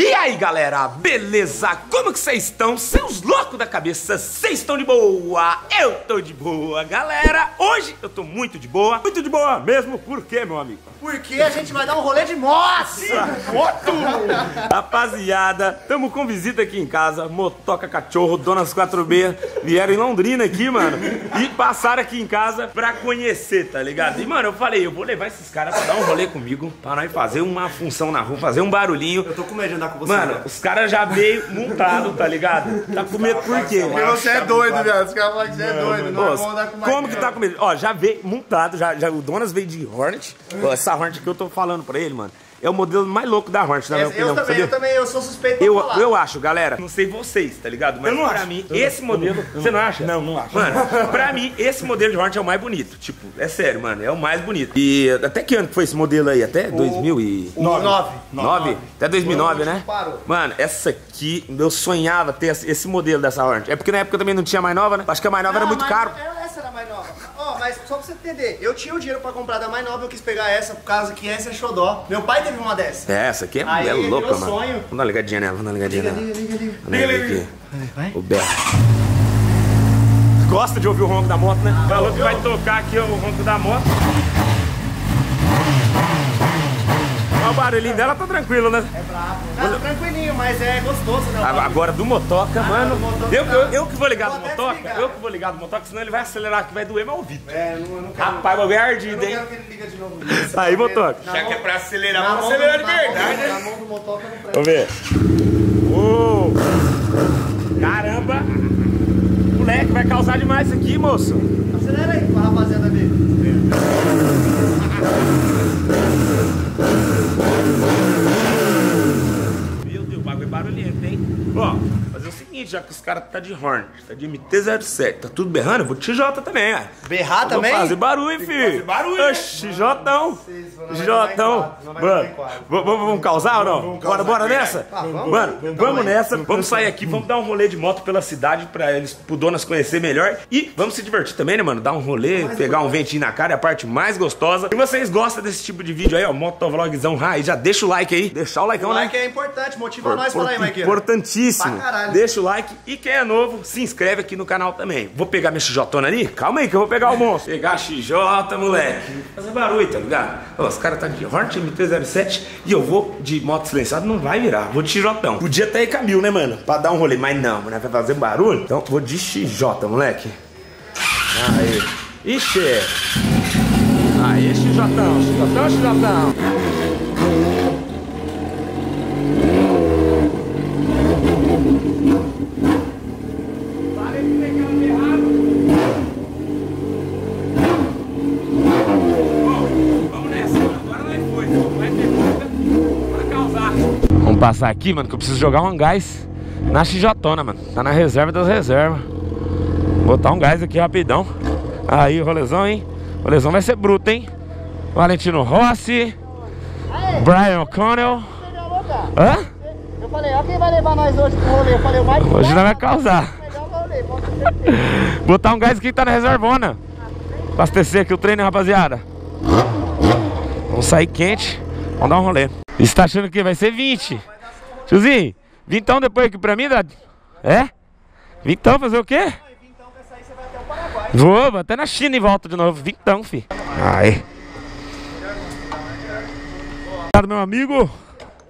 E aí galera, beleza? Como que vocês estão? Seus loucos da cabeça, vocês estão de boa? Eu tô de boa, galera! Hoje eu tô muito de boa, muito de boa mesmo, por quê, meu amigo? Porque a gente vai dar um rolê de moto! Moto! Rapaziada, tamo com visita aqui em casa, Motoca Cachorro, Donas 4B, vieram em Londrina aqui, mano, e passaram aqui em casa pra conhecer, tá ligado? E, mano, eu falei, eu vou levar esses caras pra dar um rolê comigo, pra nós fazer uma função na rua, fazer um barulhinho. Eu tô com medo de andar com você. Mano, os caras já veio montado, tá ligado? Tá com medo por quê? Porque você é doido, viado. Os caras falam que você é doido. Não é andar com mais como que tá com medo? Ó, já veio montado, já, já, o Donas veio de Hornet. Ó, essa Hornet que eu tô falando pra ele, mano, é o modelo mais louco da Hornet, na minha Eu, opinião. também, sabia? eu também, eu sou suspeito Eu, falar. eu acho, galera, não sei vocês, tá ligado? Mas Eu não pra acho. mim, Eu esse não- modelo. eu não- você não acha? Não, não acho. Mano, pra mim, esse modelo de Hornet é o mais bonito. Tipo, é sério, mano, é o mais bonito. E até que ano que foi esse modelo aí? Até 2000 e... O nove. 9? Até 2009, Quando né? parou. Mano, essa aqui, eu sonhava ter esse modelo dessa Hornet. É porque na época também não tinha mais nova, né? Acho que a mais nova era muito caro. Era. Ó, mas só pra você entender, eu tinha o dinheiro pra comprar da mais nova, eu quis pegar essa por causa que essa é xodó. Meu pai teve uma dessa. É, essa aqui é, Aí, é louca, meu mano. sonho. Vamos dar uma ligadinha nela, vamos dar uma ligadinha Liga, nela. liga, liga, liga. Liga, aqui. Vai. O berro. Gosta de ouvir o ronco da moto, né? Falou que vai tocar aqui o ronco da moto. O barulhinho dela tá tranquilo, né? É brabo. Tá, tá tranquilinho, mas é gostoso, né? Agora do motoca, mano. do motoca eu, tá- eu, eu que vou ligar Vou do motoca, desligar. eu que vou ligar do motoca, senão ele vai acelerar que vai doer meu ouvido. É, eu não, eu não quero. Rapaz, o bagulho é eu ardido, não hein? quero que ele liga de novo. Isso, Aí, porque motoca. Já que é pra acelerar, vamos acelerar de verdade, né? Na mão do motoca não presta. Vamos ver. Ô! Caramba! Moleque, vai causar demais isso aqui, moço. Acelera aí pra rapaziada ver. Meu Deus, o bagulho é barulhento, hein? Ó, fazer o seguinte, já que os caras tá de Horn, tá de MT-07, tá tudo berrando, eu vou de XJ também, ó. Berrar Vou também? fazer barulho, filho. fazer barulho, né? Oxi, Jotão. Jotão. Mano, vamos vamos causar ou não? Bora, bora nessa? Ah, vamos. Mano, Vamos vamos nessa. Vamos sair aqui, vamos dar um rolê de moto pela cidade pra eles, pro Donas conhecer melhor. E vamos se divertir também, né, mano? Dar um rolê, pegar um ventinho na cara, é a parte mais gostosa. E vocês gostam desse tipo de vídeo aí, ó, motovlogzão raiz, já deixa o like aí. Deixar o like, O né? like é importante, motiva nós, fala aí, Mike. Importantíssimo. Pra caralho. Deixa o like e quem é novo, se inscreve aqui no canal também. Vou pegar minha XJ ali? Calma aí que eu vou pegar o monstro. Pegar a XJ, moleque. Fazer barulho, tá ligado? Ó, os caras tá de Hornet MT-07 e eu vou de moto silenciada, não vai virar. Vou de XJ. Podia até ir Camil, né, mano? Pra dar um rolê, mas não, né? Vai fazer barulho? Então vou de XJ, moleque. Aí. Ixi. Aí, XJ, XJ, XJ. Parei de pegar o errado. Bom, vamos nessa, mano. agora nós foi. Vai ter coisa pra causar. Vamos passar aqui, mano, que eu preciso jogar um gás na XJ, mano. Tá na reserva das reservas. Botar um gás aqui rapidão. Aí, o rolezão, hein? O rolezão vai ser bruto, hein? Valentino Rossi, Brian O'Connell. Hã? Eu falei, ó quem vai levar nós hoje pro rolê. Eu falei, o Mike Hoje não vai causar. Botar um gás aqui que tá na reservona. Abastecer aqui o treino, rapaziada. Vamos sair quente. Vamos dar um rolê. Você tá achando que vai ser 20? Tiozinho, vintão depois aqui pra mim, Dad? É? Vintão fazer o quê? Vou, vou até na China e volto de novo. Vintão, fi. Aí. Obrigado, meu amigo.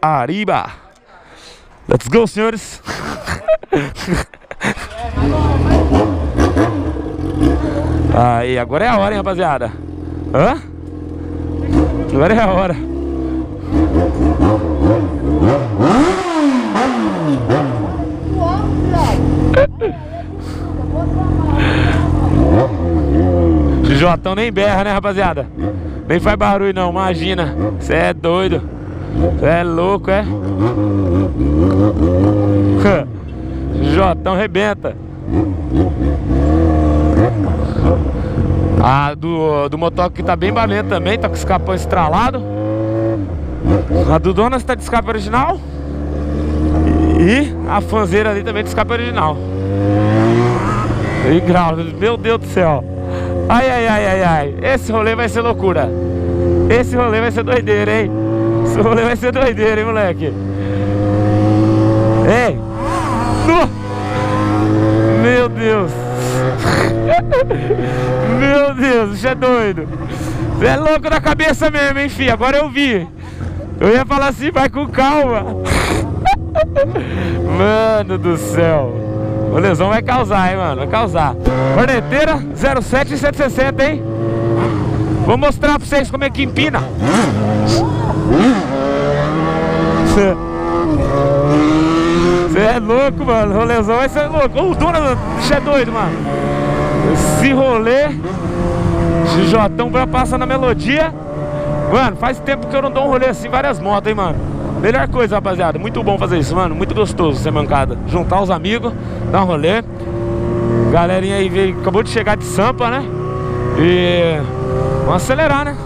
Arriba. Let's go, senhores. Aí, agora é a hora, hein, rapaziada? Hã? Agora é a hora. Jotão nem berra, né, rapaziada? Nem faz barulho, não, imagina. Você é doido. Você é louco, é? Jotão rebenta. A do, do motoque que tá bem barulhento também, tá com escapão estralado. A do Donas tá de escape original. E a fanzeira ali também de escape original. E grau, meu Deus do céu. Ai, ai, ai, ai, ai. Esse rolê vai ser loucura. Esse rolê vai ser doideira, hein? Esse rolê vai ser doideira, hein, moleque? Ei! No... Meu Deus. Meu Deus, isso é doido. Você é louco da cabeça mesmo, hein, filho Agora eu vi. Eu ia falar assim, vai com calma. Mano do céu. O lesão vai causar, hein, mano? Vai causar. Corneteira 07 e 160, hein? Vou mostrar pra vocês como é que empina. Você é louco, mano. O rolezão vai ser louco. O Dona, você é doido, mano. Esse rolê. XJ pra passar na melodia. Mano, faz tempo que eu não dou um rolê assim, várias motos, hein, mano. Melhor coisa, rapaziada. Muito bom fazer isso, mano. Muito gostoso ser mancada. Juntar os amigos, dar um rolê. Galerinha aí veio, acabou de chegar de Sampa, né? E vamos acelerar, né?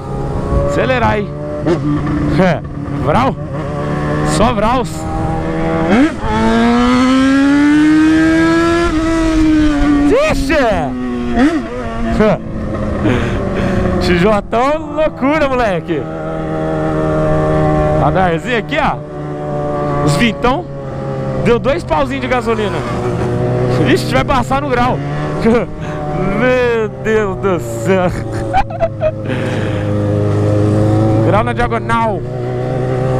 Acelerar aí. É, Vral? Só Vraus. Vixe! XJ loucura, moleque. Radarzinho aqui, ó. Os vintão. Deu dois pauzinhos de gasolina. Ixi, vai passar no grau. Meu Deus do céu. grau na diagonal.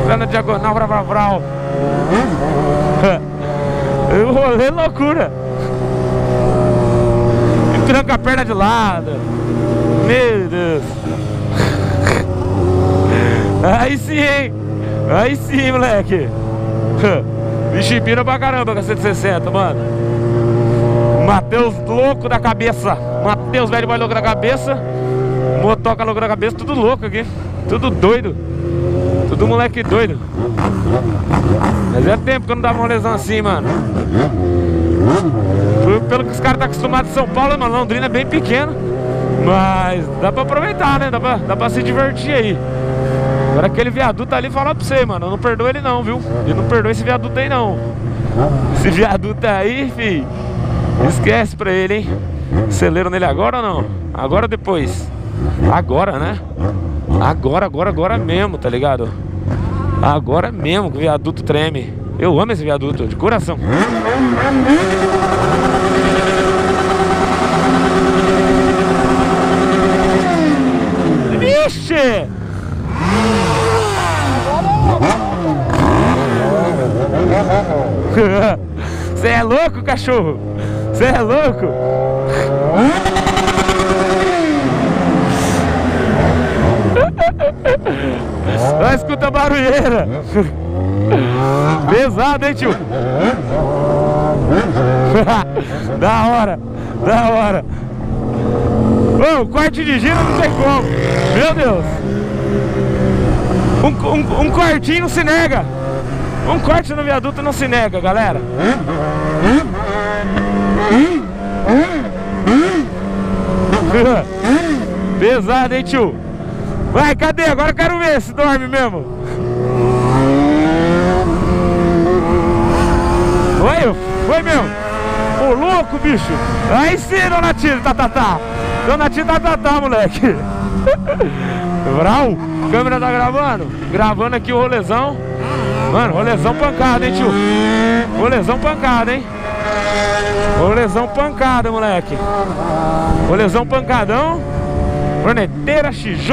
Grau na diagonal, vrau, vrau, vrau. Eu rolei loucura. Tranca a perna de lado. Meu Deus. Aí sim, hein? Aí sim, moleque. Bicho pira pra caramba com a 160, mano. Matheus louco da cabeça. Matheus velho mais louco da cabeça. Motoca louco da cabeça, tudo louco aqui. Tudo doido. Tudo moleque doido. Mas é tempo que eu não dava uma lesão assim, mano. Pelo que os caras estão tá acostumados em São Paulo, mano, Londrina é bem pequeno. Mas dá pra aproveitar, né? Dá pra, dá pra se divertir aí. Agora aquele viaduto ali fala pra você, mano. Eu não perdoa ele não, viu? Eu não perdoa esse viaduto aí não. Esse viaduto aí, fi. Esquece pra ele, hein? Acelera nele agora ou não? Agora ou depois? Agora, né? Agora, agora, agora mesmo, tá ligado? Agora mesmo que o viaduto treme. Eu amo esse viaduto, de coração. Vixe! Você é louco, cachorro? Você é louco? Vai escuta a barulheira. Pesado, hein, tio? da hora, da hora. Ô, corte de giro não tem como. Meu Deus. Um, um, um cortinho não se nega. Um corte no viaduto não se nega, galera. Pesado, hein, tio? Vai, cadê? Agora eu quero ver se dorme mesmo. Foi? Foi mesmo? Ô, louco, bicho. Aí sim, dona Tina, tá, tá, tá. Dona Tina, tá, tá, tá, moleque. Vral, câmera tá gravando? Gravando aqui o rolezão. Mano, rolezão pancada, hein, tio? Rolezão pancada, hein? Rolezão pancada, moleque. Rolezão pancadão. Corneteira XJ.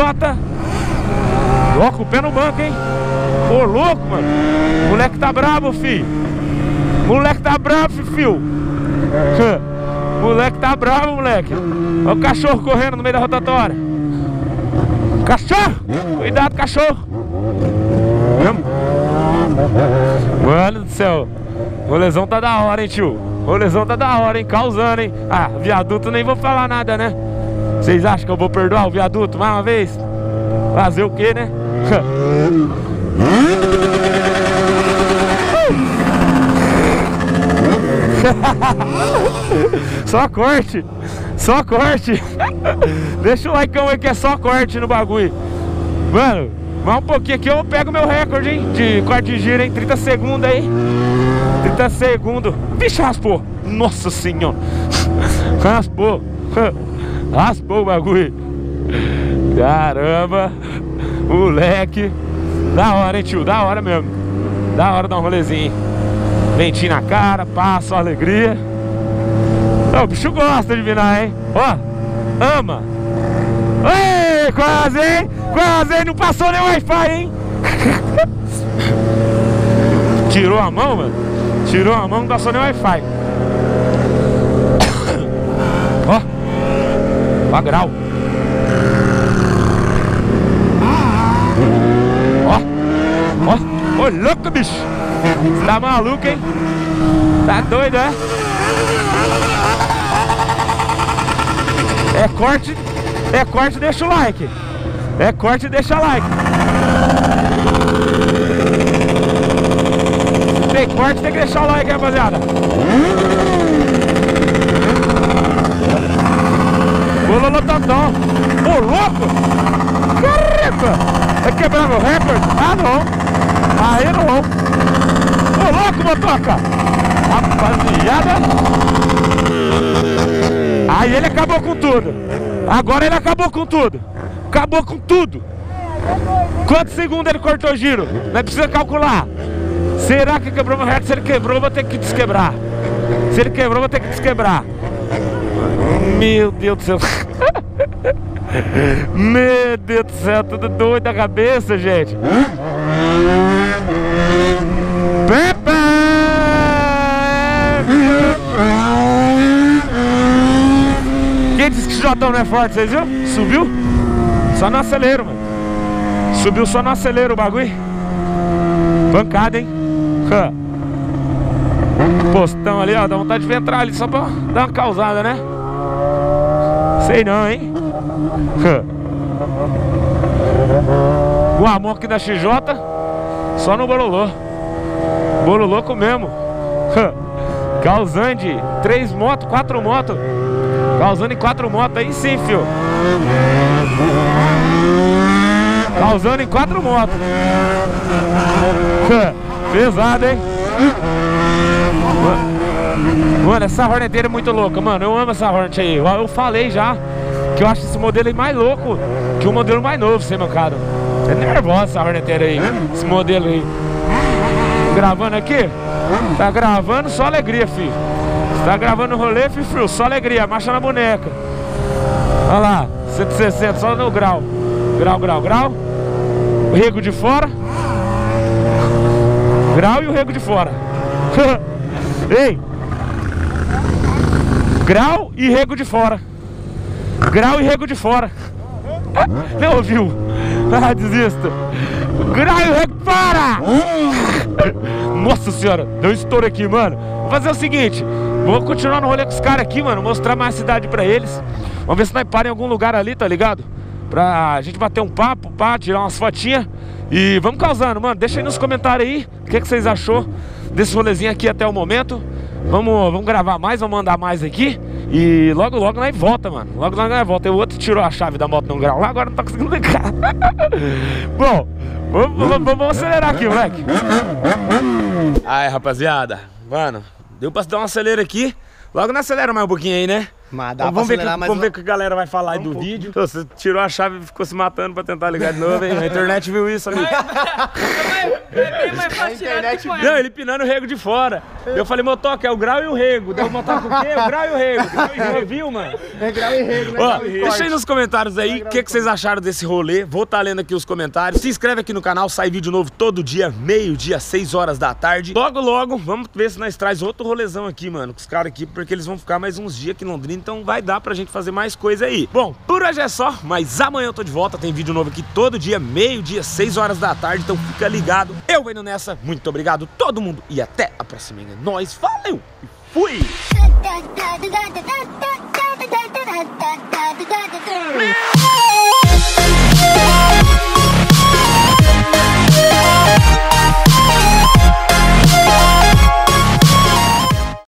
Com o pé no banco, hein? Ô, louco, mano. Moleque tá bravo, fi. Moleque tá bravo, filho. moleque tá bravo, moleque. Olha o cachorro correndo no meio da rotatória. Cachorro! Cuidado, cachorro. Mano do céu. O lesão tá da hora, hein, tio? O lesão tá da hora, hein? Causando, hein? Ah, viaduto nem vou falar nada, né? Vocês acham que eu vou perdoar o viaduto mais uma vez? Fazer o quê, né? só corte, só corte. Deixa o like aí que é só corte no bagulho. Mano, mais um pouquinho aqui eu pego meu recorde, hein? De corte de giro, hein? 30 segundos aí. 30 segundos. Vixe, raspou. Nossa senhora. Raspou. Raspou o bagulho. Caramba. Moleque. Da hora, hein, tio? Da hora mesmo. Da hora dar um rolezinho. Ventinho na cara, passa, alegria. o bicho gosta de virar, hein? Ó, ama. Ei, quase, hein? Quase, hein? Não passou nem Wi-Fi, hein? Tirou a mão, mano? Tirou a mão, não passou nem Wi-Fi. Ó. Grau. Ó. Ó. Ô, louco, bicho. Tá maluco, hein? Tá doido, é? É corte, é corte, deixa o like. É corte, deixa like. Tem corte, tem que deixar o like, rapaziada. Bololô tantão. Ô, louco! Caramba! Vai quebrar meu recorde? Ah, não. Aí não. Ô, louco, motoca! Rapaziada. Aí ele acabou com tudo. Agora ele acabou com tudo. Acabou com tudo. Quantos segundos ele cortou o giro? Não precisa calcular. Será que quebrou meu reto? Se ele quebrou, vou ter que desquebrar. Se ele quebrou, vou ter que desquebrar. Meu Deus do céu. Meu Deus do céu, tudo doido da cabeça, gente. Quem disse que Jotão não é forte, vocês viram? Subiu? Só no acelero, mano. Subiu só no acelero o bagulho. Bancada, hein? Postão ali, ó. Dá vontade de entrar ali só pra dar uma causada, né? Sei não, hein? O amor aqui da XJ Só no Bololô Bololô mesmo Causando três motos, quatro motos Causando quatro motos aí sim, fio Causando em quatro motos Pesado, hein? Mano, essa Horneteira é muito louca, mano. Eu amo essa Hornet aí. Eu, falei já que eu acho esse modelo aí mais louco que o modelo mais novo, sem mancado. É nervosa essa Horneteira aí, esse modelo aí. Gravando aqui? Tá gravando só alegria, filho. Tá gravando o rolê, filho, só alegria. Marcha na boneca. Olha lá, 160, só no grau. Grau, grau, grau. O rego de fora. Grau e o rego de fora. Ei! Grau e rego de fora. Grau e rego de fora. Não ouviu? Ah, desisto. E rego fora! Nossa senhora, deu estouro aqui, mano. Vou fazer o seguinte: vou continuar no rolê com os caras aqui, mano. Mostrar mais a cidade pra eles. Vamos ver se nós paramos em algum lugar ali, tá ligado? Pra gente bater um papo, pá, tirar umas fotinhas. E vamos causando, mano. Deixa aí nos comentários aí o que, que vocês achou desse rolezinho aqui até o momento. Vamos, vamos gravar mais, vamos mandar mais aqui. E logo, logo nós volta, mano. Logo, logo nós volta. O outro tirou a chave da moto no grau lá, agora não tá conseguindo ligar. Bom, vamos, vamos, vamos, acelerar aqui, moleque. Aí, rapaziada. Mano, deu pra dar um acelero aqui. Logo não acelera mais um pouquinho aí, né? Mas dá vamos, ver, que, vamos ver o que a galera vai falar aí do um vídeo. Então, você tirou a chave e ficou se matando pra tentar ligar de novo, hein? A internet viu isso, amigo. a internet viu. Não, ele pinando o rego de fora. Eu falei, motoca, é o grau e o rego. Deu o motoca o quê? O grau e o rego. Viu, mano? É grau e rego, né? Ó, deixa aí nos comentários aí o que, que vocês acharam desse rolê. Vou estar tá lendo aqui os comentários. Se inscreve aqui no canal, sai vídeo novo todo dia, meio-dia, 6 horas da tarde. Logo, logo, vamos ver se nós traz outro rolezão aqui, mano, com os caras aqui, porque eles vão ficar mais uns dias aqui em Londrina, então vai dar pra gente fazer mais coisa aí. Bom, por hoje é só, mas amanhã eu tô de volta, tem vídeo novo aqui todo dia, meio-dia, 6 horas da tarde, então fica ligado. Eu venho nessa, muito obrigado todo mundo e até a próxima. É nóis, valeu e fui!